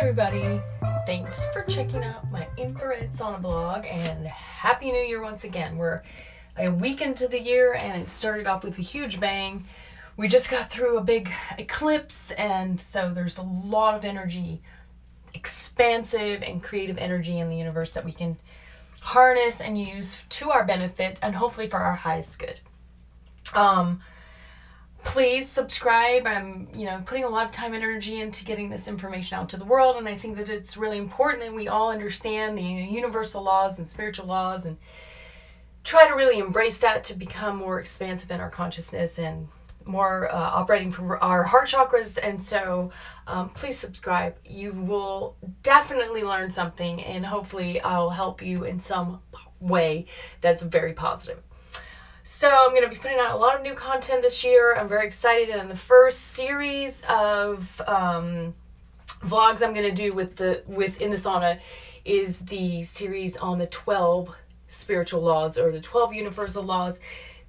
everybody. Thanks for checking out my infrared sauna vlog and happy new year once again. We're a week into the year and it started off with a huge bang. We just got through a big eclipse and so there's a lot of energy, expansive and creative energy in the universe that we can harness and use to our benefit and hopefully for our highest good. Um, please subscribe. I'm, you know, putting a lot of time and energy into getting this information out to the world, and I think that it's really important that we all understand the universal laws and spiritual laws and try to really embrace that to become more expansive in our consciousness and more uh, operating from our heart chakras. And so, um, please subscribe. You will definitely learn something, and hopefully, I'll help you in some way that's very positive. So I'm going to be putting out a lot of new content this year. I'm very excited. And the first series of um, vlogs I'm going to do with the with in the sauna is the series on the 12 spiritual laws or the 12 universal laws.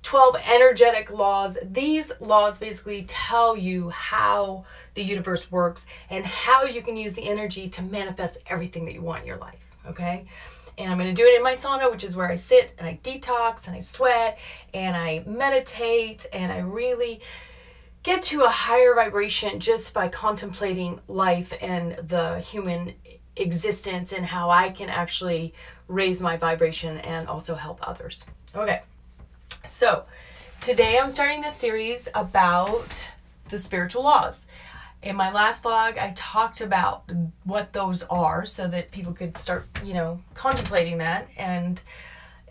12 energetic laws. These laws basically tell you how the universe works and how you can use the energy to manifest everything that you want in your life. Okay? And I'm going to do it in my sauna, which is where I sit and I detox and I sweat and I meditate and I really get to a higher vibration just by contemplating life and the human existence and how I can actually raise my vibration and also help others. Okay, so today I'm starting this series about the spiritual laws. In my last vlog, I talked about what those are so that people could start, you know, contemplating that. And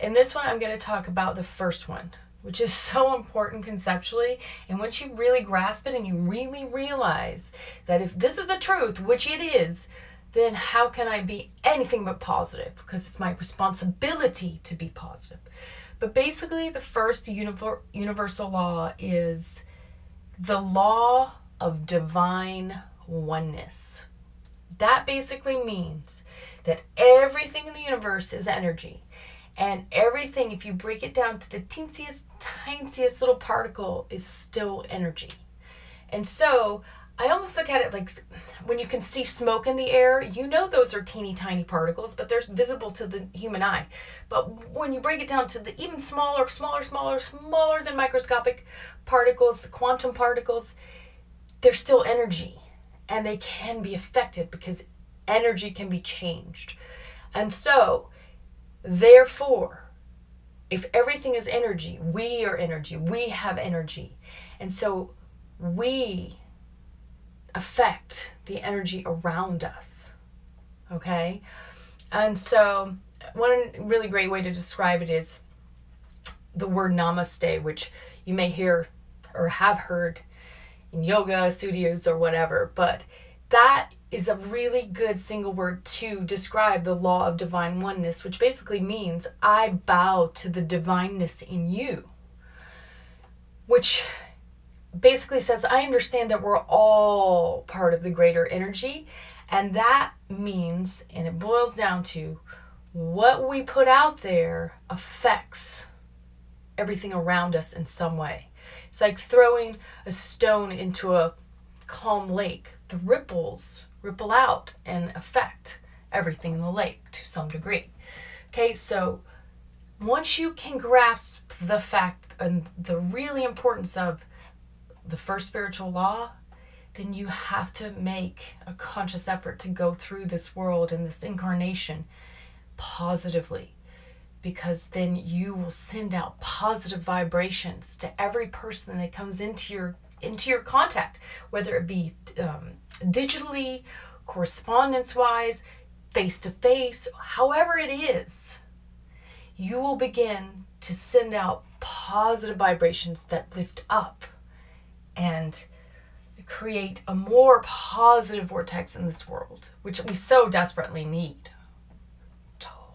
in this one, I'm going to talk about the first one, which is so important conceptually. And once you really grasp it and you really realize that if this is the truth, which it is, then how can I be anything but positive? Because it's my responsibility to be positive. But basically, the first universal law is the law of divine oneness. That basically means that everything in the universe is energy. And everything, if you break it down to the teensiest, tiniest little particle, is still energy. And so I almost look at it like when you can see smoke in the air, you know those are teeny tiny particles, but they're visible to the human eye. But when you break it down to the even smaller, smaller, smaller, smaller than microscopic particles, the quantum particles, they're still energy and they can be affected because energy can be changed. And so, therefore, if everything is energy, we are energy, we have energy. And so, we affect the energy around us. Okay? And so, one really great way to describe it is the word namaste, which you may hear or have heard in yoga studios or whatever. But that is a really good single word to describe the law of divine oneness, which basically means I bow to the divineness in you. Which basically says I understand that we're all part of the greater energy. And that means, and it boils down to, what we put out there affects everything around us in some way. It's like throwing a stone into a calm lake. The ripples ripple out and affect everything in the lake to some degree. Okay, so once you can grasp the fact and the really importance of the first spiritual law, then you have to make a conscious effort to go through this world and this incarnation positively because then you will send out positive vibrations to every person that comes into your into your contact whether it be um, digitally correspondence wise face to face however it is you will begin to send out positive vibrations that lift up and create a more positive vortex in this world which we so desperately need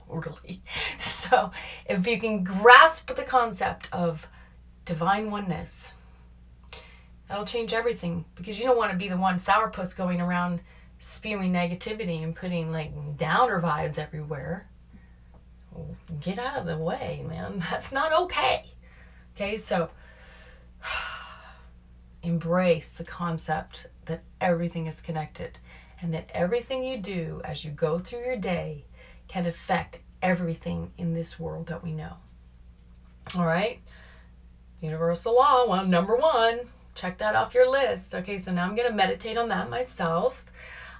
totally. So, if you can grasp the concept of divine oneness, that'll change everything because you don't want to be the one sourpuss going around spewing negativity and putting like downer vibes everywhere. Get out of the way, man. That's not okay. Okay, so embrace the concept that everything is connected and that everything you do as you go through your day can affect everything in this world that we know. All right? Universal law, one number 1. Check that off your list. Okay, so now I'm going to meditate on that myself.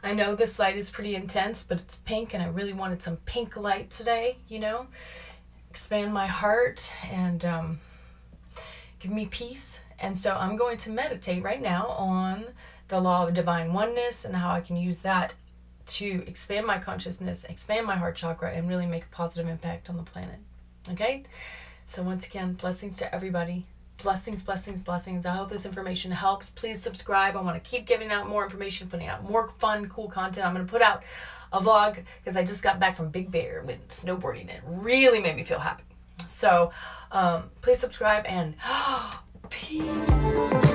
I know this light is pretty intense, but it's pink and I really wanted some pink light today, you know? Expand my heart and um, give me peace. And so I'm going to meditate right now on the law of divine oneness and how I can use that to expand my consciousness, expand my heart chakra, and really make a positive impact on the planet. Okay? So, once again, blessings to everybody. Blessings, blessings, blessings. I hope this information helps. Please subscribe. I want to keep giving out more information, putting out more fun, cool content. I'm going to put out a vlog because I just got back from Big Bear with snowboarding. It really made me feel happy. So, um, please subscribe and peace.